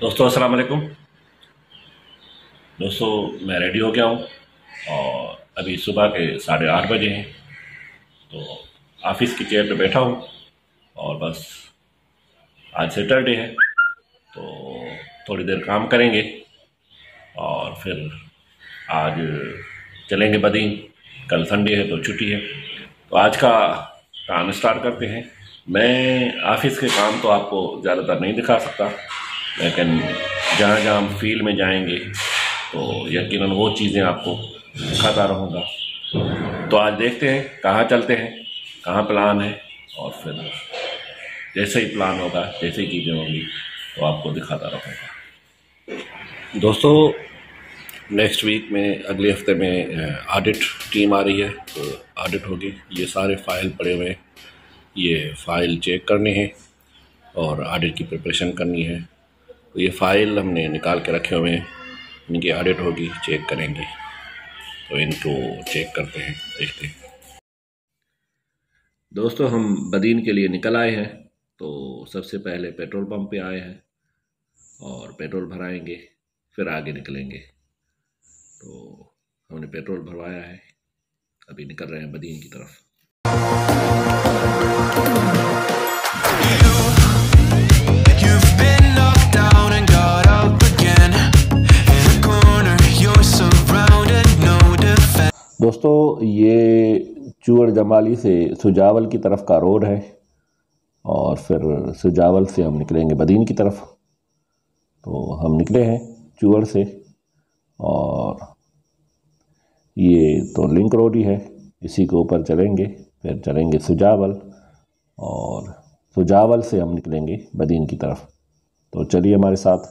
दोस्तों अस्सलाम वालेकुम दोस्तों, मैं रेडी हो गया हूँ और अभी सुबह के साढ़े आठ बजे हैं तो ऑफ़िस की चेयर पे बैठा हूँ और बस आज सैटरडे है तो थोड़ी देर काम करेंगे और फिर आज चलेंगे बदीन। कल संडे है तो छुट्टी है। तो आज का काम स्टार्ट करते हैं। मैं ऑफ़िस के काम तो आपको ज़्यादातर नहीं दिखा सकता लेकिन जहाँ जहाँ हम फ़ील्ड में जाएँगे तो यकीनन वो चीज़ें आपको दिखाता रहूँगा। तो आज देखते हैं कहाँ चलते हैं, कहाँ प्लान है, और फिर जैसे ही प्लान होगा, जैसे ही चीज़ें होंगी तो आपको दिखाता रहूँगा। दोस्तों नेक्स्ट वीक में, अगले हफ़्ते में ऑडिट टीम आ रही है तो ऑडिट होगी। ये सारे फ़ाइल पड़े हुए हैं। ये फ़ाइल चेक करने हैं और ऑडिट की प्रिपरेशन करनी है। तो ये फ़ाइल हमने निकाल के रखे हुए हैं। इनकी ऑडिट होगी चेक करेंगे। तो इनको चेक करते हैं, देखते हैं। दोस्तों, हम बदीन के लिए निकल आए हैं। तो सबसे पहले पेट्रोल पंप पे आए हैं और पेट्रोल भराएँगे, फिर आगे निकलेंगे। तो हमने पेट्रोल भरवाया है। अभी निकल रहे हैं बदीन की तरफ़। दोस्तों, ये चूअर जमाली से सुजावल की तरफ़ का रोड है और फिर सुजावल से हम निकलेंगे बदीन की तरफ़। तो हम निकले हैं चूअर से और ये तो लिंक रोड ही है, इसी के ऊपर चलेंगे, फिर चलेंगे सुजावल और सुजावल से हम निकलेंगे बदीन की तरफ़। तो चलिए हमारे साथ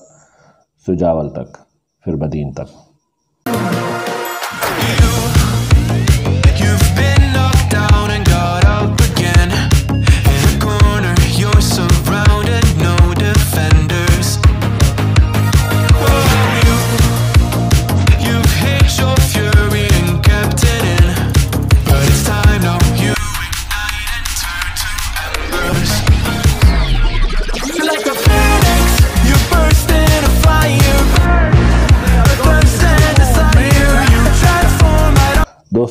सुजावल तक, फिर बदीन तक।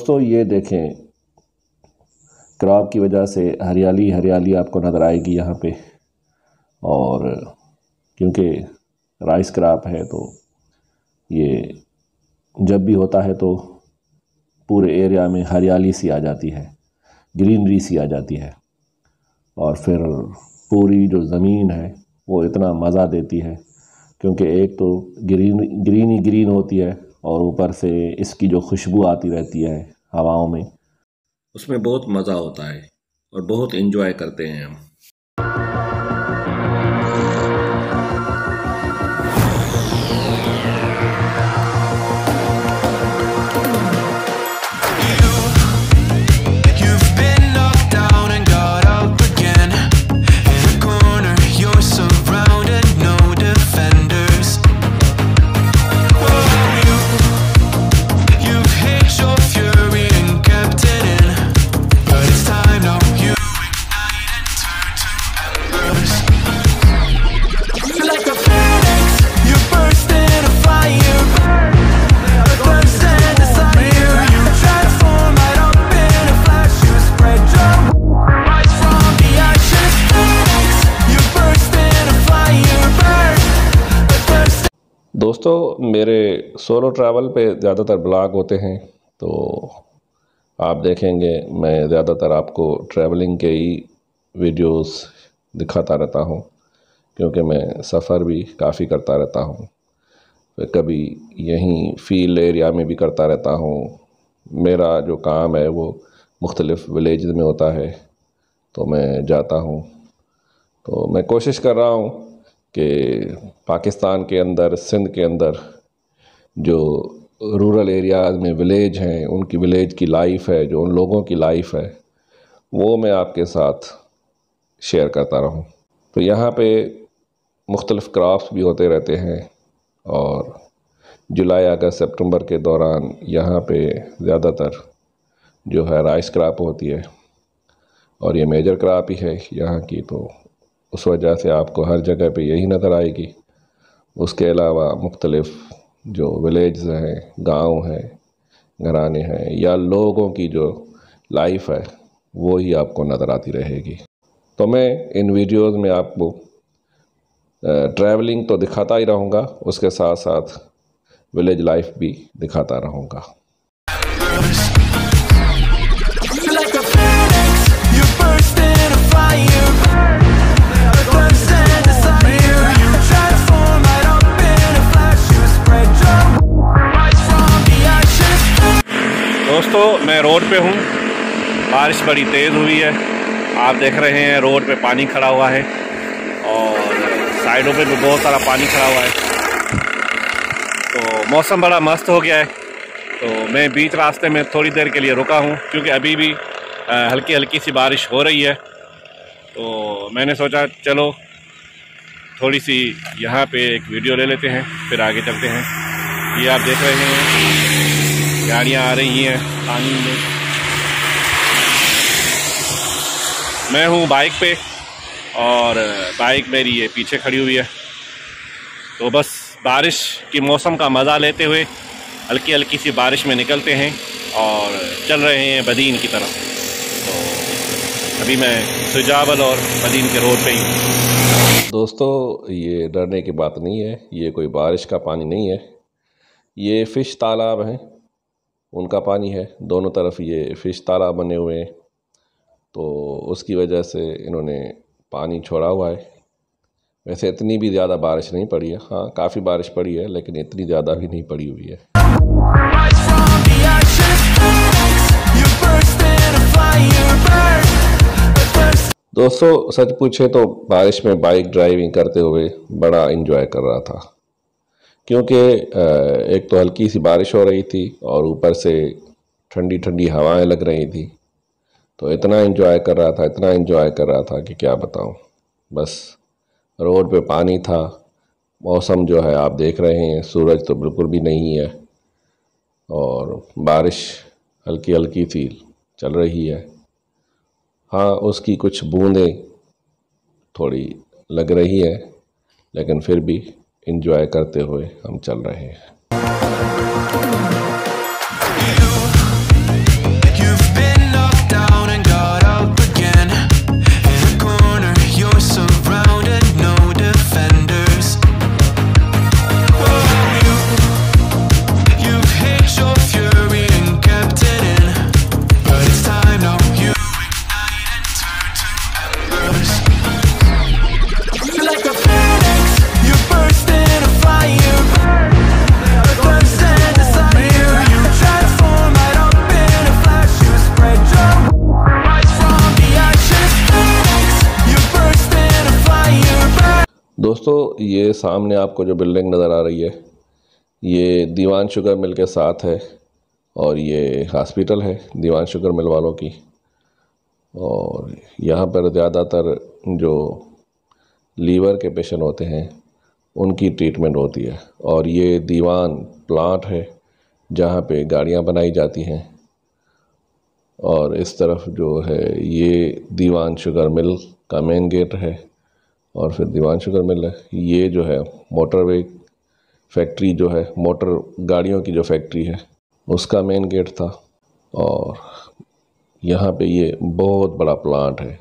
दोस्तों, ये देखें। क्रॉप की वजह से हरियाली हरियाली आपको नज़र आएगी यहाँ पे। और क्योंकि राइस क्रॉप है तो ये जब भी होता है तो पूरे एरिया में हरियाली सी आ जाती है, ग्रीनरी सी आ जाती है। और फिर पूरी जो ज़मीन है, वो इतना मज़ा देती है, क्योंकि एक तो ग्रीन ग्रीन ही ग्रीन होती है और ऊपर से इसकी जो खुशबू आती रहती है हवाओं में, उसमें बहुत मज़ा होता है और बहुत इन्जॉय करते हैं हम। दोस्तों, मेरे सोलो ट्रैवल पे ज़्यादातर ब्लॉग होते हैं तो आप देखेंगे, मैं ज़्यादातर आपको ट्रैवलिंग के ही वीडियोस दिखाता रहता हूँ, क्योंकि मैं सफ़र भी काफ़ी करता रहता हूँ। कभी यहीं फ़ील्ड एरिया में भी करता रहता हूँ। मेरा जो काम है, वो मुख्तलिफ़ विलेज में होता है तो मैं जाता हूँ। तो मैं कोशिश कर रहा हूँ कि पाकिस्तान के अंदर, सिंध के अंदर जो रूरल एरियाज़ में विलेज हैं, उनकी विलेज की लाइफ है, जो उन लोगों की लाइफ है, वो मैं आपके साथ शेयर करता रहूँ। तो यहाँ पे मुख्तलिफ़ क्राफ्ट भी होते रहते हैं और जुलाई, अगस्त, सितंबर के दौरान यहाँ पे ज़्यादातर जो है राइस क्राप होती है और ये मेजर क्राप ही है यहाँ की तो उस वजह से आपको हर जगह पे यही नज़र आएगी। उसके अलावा मुख्तलफ़ जो विलेज हैं, गाँव हैं, घराने हैं, या लोगों की जो लाइफ है, वो ही आपको नज़र आती रहेगी। तो मैं इन वीडियोस में आपको ट्रैवलिंग तो दिखाता ही रहूँगा, उसके साथ साथ विलेज लाइफ भी दिखाता रहूँगा। दोस्तों, मैं रोड पे हूँ। बारिश बड़ी तेज़ हुई है। आप देख रहे हैं, रोड पे पानी खड़ा हुआ है और साइडों पे भी बहुत सारा पानी खड़ा हुआ है। तो मौसम बड़ा मस्त हो गया है। तो मैं बीच रास्ते में थोड़ी देर के लिए रुका हूँ, क्योंकि अभी भी हल्की हल्की सी बारिश हो रही है। तो मैंने सोचा, चलो थोड़ी सी यहाँ पे एक वीडियो ले लेते हैं, फिर आगे चलते हैं। ये आप देख रहे हैं। गाड़ियाँ आ रही हैं पानी में। मैं हूँ बाइक पे और बाइक मेरी ये पीछे खड़ी हुई है। तो बस बारिश के मौसम का मज़ा लेते हुए हल्की हल्की सी बारिश में निकलते हैं और चल रहे हैं बदीन की तरफ़। तो अभी मैं सुजावल और बदीन के रोड पे ही दोस्तों, ये डरने की बात नहीं है। ये कोई बारिश का पानी नहीं है। ये फ़िश तालाब हैं। उनका पानी है। दोनों तरफ़ ये फ़िश तालाब बने हुए हैं। तो उसकी वजह से इन्होंने पानी छोड़ा हुआ है। वैसे इतनी भी ज़्यादा बारिश नहीं पड़ी है। हाँ काफ़ी बारिश पड़ी है, लेकिन इतनी ज़्यादा भी नहीं पड़ी हुई है। दोस्तों, सच पूछे तो बारिश में बाइक ड्राइविंग करते हुए बड़ा इन्जॉय कर रहा था। क्योंकि एक तो हल्की सी बारिश हो रही थी और ऊपर से ठंडी ठंडी हवाएँ लग रही थी। तो इतना इन्जॉय कर रहा था, इतना इन्जॉय कर रहा था कि क्या बताऊँ। बस, रोड पे पानी था, मौसम जो है आप देख रहे हैं, सूरज तो बिल्कुल भी नहीं है और बारिश हल्की हल्की सी चल रही है। हाँ उसकी कुछ बूंदें थोड़ी लग रही है, लेकिन फिर भी इंजॉय करते हुए हम चल रहे हैं। दोस्तों, ये सामने आपको जो बिल्डिंग नज़र आ रही है, ये दीवान शुगर मिल के साथ है और ये हॉस्पिटल है दीवान शुगर मिल वालों की। और यहाँ पर ज़्यादातर जो लीवर के पेशेंट होते हैं, उनकी ट्रीटमेंट होती है। और ये दीवान प्लांट है जहाँ पे गाड़ियाँ बनाई जाती हैं। और इस तरफ़ जो है, ये दीवान शुगर मिल का मेन गेट है। और फिर दीवान शुगर मिल है ये जो है मोटरवे फैक्ट्री जो है, मोटर गाड़ियों की जो फैक्ट्री है, उसका मेन गेट था। और यहाँ पे ये बहुत बड़ा प्लांट है।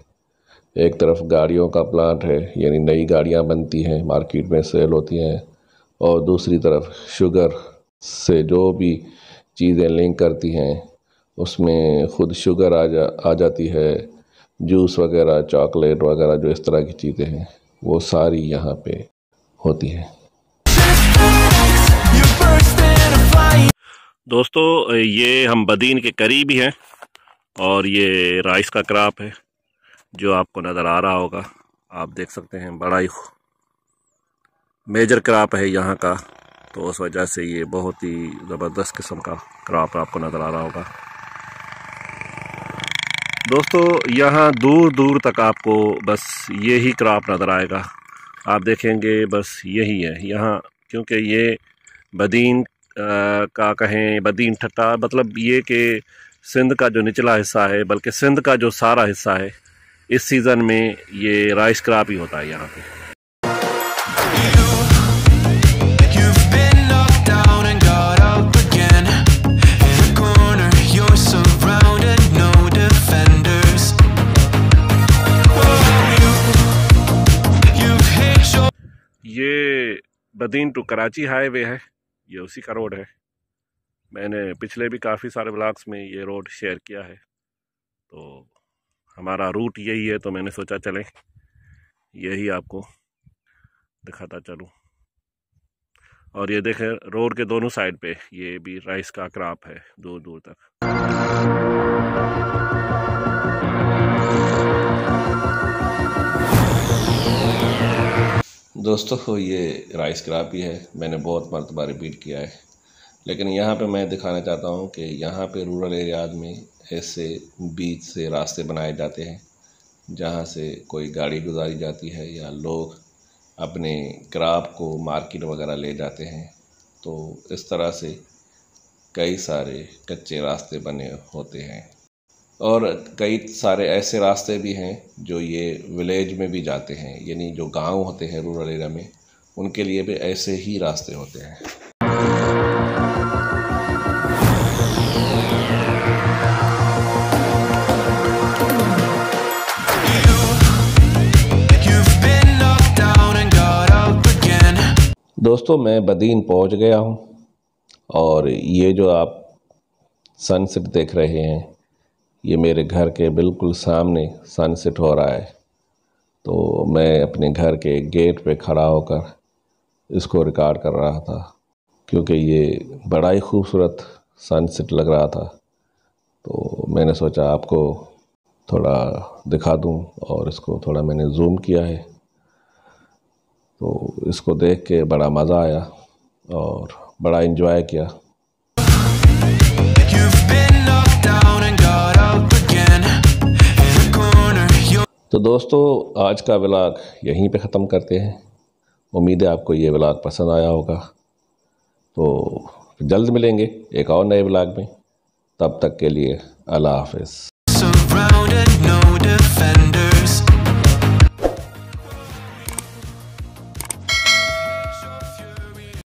एक तरफ़ गाड़ियों का प्लांट है, यानी नई गाड़ियाँ बनती हैं मार्केट में सेल होती हैं, और दूसरी तरफ़ शुगर से जो भी चीज़ें लिंक करती हैं, उसमें खुद शुगर आ जा, आ जाती है जूस वगैरह चॉकलेट वगैरह, जो इस तरह की चीज़ें हैं। वो सारी यहाँ पे होती हैं. दोस्तों, ये हम बदीन के करीब ही हैं और ये राइस का क्राप है, जो आपको नज़र आ रहा होगा। आप देख सकते हैं, बड़ा ही मेजर क्राप है यहाँ का। तो उस वजह से ये बहुत ही ज़बरदस्त किस्म का क्राप आपको नज़र आ रहा होगा। दोस्तों यहाँ दूर दूर तक आपको बस यही क्रॉप नज़र आएगा। आप देखेंगे बस यही है। यहाँ क्योंकि ये बदीन आ, का कहें बदीन ठट्टा मतलब ये कि सिंध का जो निचला हिस्सा है बल्कि सिंध का जो सारा हिस्सा है इस सीज़न में ये राइस क्रॉप ही होता है यहाँ पे। ये बदीन टू कराची हाईवे है, ये उसी का रोड है। मैंने पिछले भी काफ़ी सारे ब्लॉग्स में ये रोड शेयर किया है। तो हमारा रूट यही है तो मैंने सोचा चलें, यही आपको दिखाता चलूँ। और ये देखें, रोड के दोनों साइड पे ये भी राइस का क्रॉप है दूर दूर तक। दोस्तों, ये राइस क्राप ही है। मैंने बहुत मरतबा रिपीट किया है। लेकिन यहाँ पे मैं दिखाना चाहता हूँ कि यहाँ पे रूरल एरियाज़ में ऐसे बीच से रास्ते बनाए जाते हैं, जहाँ से कोई गाड़ी गुजारी जाती है या लोग अपने क्राप को मार्केट वगैरह ले जाते हैं। तो इस तरह से कई सारे कच्चे रास्ते बने होते हैं। और कई सारे ऐसे रास्ते भी हैं जो ये विलेज में भी जाते हैं, यानी जो गाँव होते हैं रूरल एरिया में, उनके लिए भी ऐसे ही रास्ते होते हैं. दोस्तों, मैं बदीन पहुँच गया हूँ और ये जो आप सनसेट देख रहे हैं ये मेरे घर के बिल्कुल सामने सनसेट हो रहा है। तो मैं अपने घर के गेट पे खड़ा होकर इसको रिकॉर्ड कर रहा था, क्योंकि ये बड़ा ही खूबसूरत सनसेट लग रहा था। तो मैंने सोचा आपको थोड़ा दिखा दूँ और इसको थोड़ा मैंने जूम किया है। तो इसको देख के बड़ा मज़ा आया और बड़ा इन्जॉय किया। तो दोस्तों, आज का ब्लाग यहीं पे ख़त्म करते हैं। उम्मीद है आपको ये ब्लाग पसंद आया होगा। तो जल्द मिलेंगे एक और नए ब्लाग में। तब तक के लिए अल्लाह defenders.